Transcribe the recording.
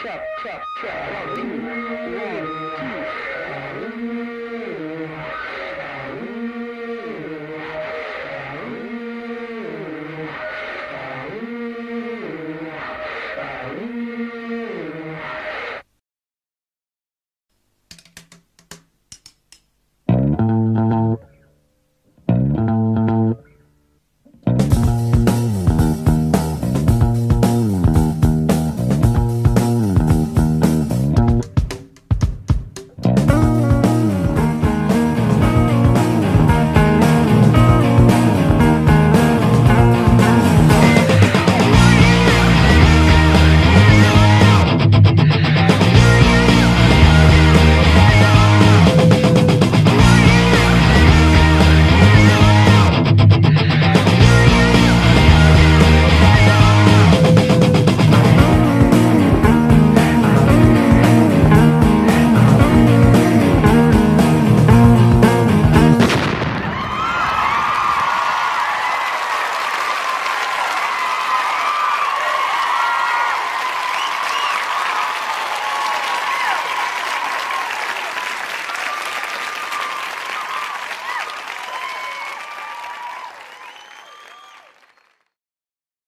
Chop, chop, chop. One, two, one.